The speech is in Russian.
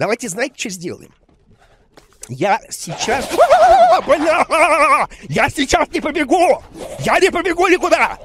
Давайте, знаете, что сделаем? Я сейчас... Я сейчас не побегу! Я не побегу никуда!